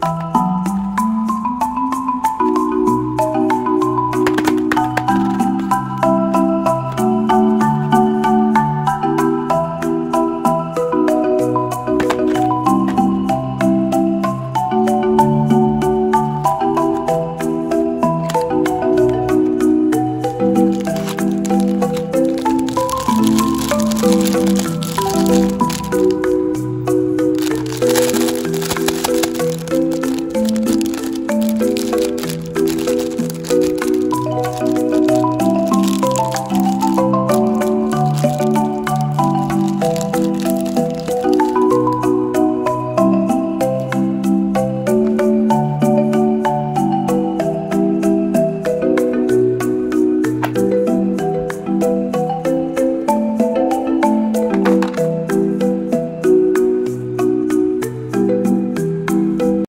Bye.